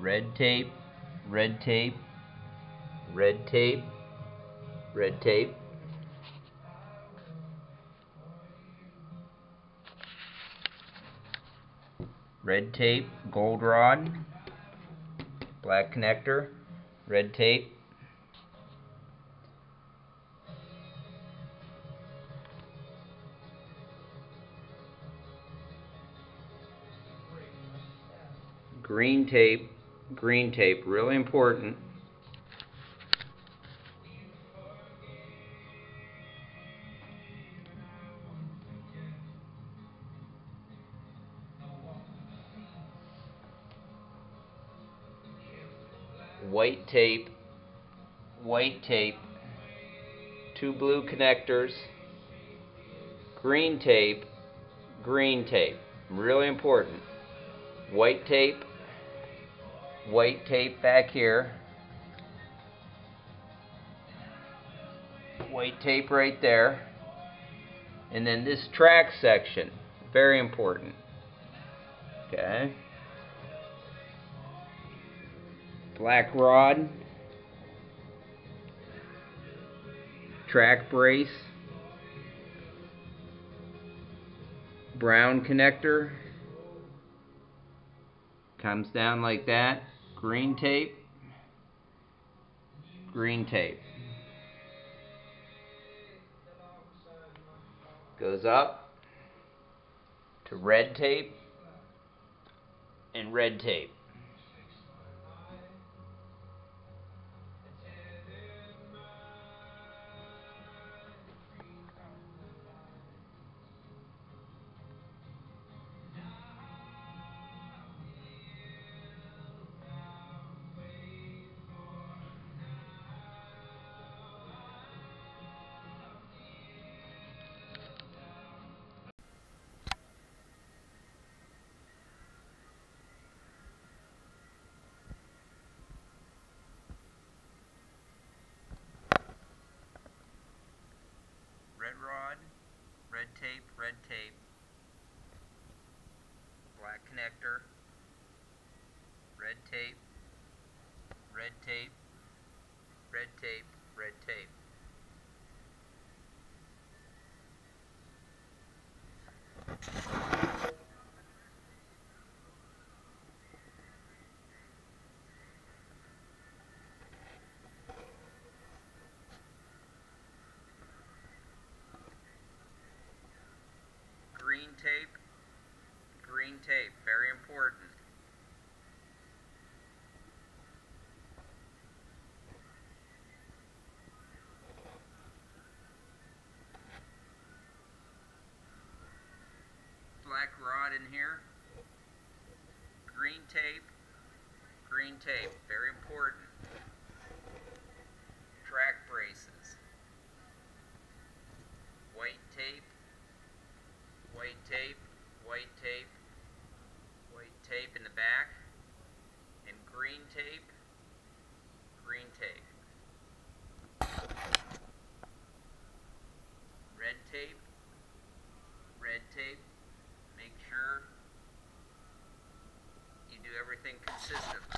red tape, red tape, red tape, red tape. Red tape, gold rod, black connector, red tape, green tape, green tape, really important. White tape, white tape, two blue connectors, green tape, green tape, really important. White tape, white tape back here, white tape right there, and then this track section, very important. Okay. Black rod, track brace, brown connector, comes down like that green tape. Green tape. Goes up to red tape and red tape red tape, red tape, black connector, red tape, red tape, red tape, red tape. green tape, green tape, very important. Black rod in here, green tape, green tape, very important. Track braces, white tape, white tape, white tape, white tape in the back, and green tape, green tape. Red tape, red tape, make sure you do everything consistently.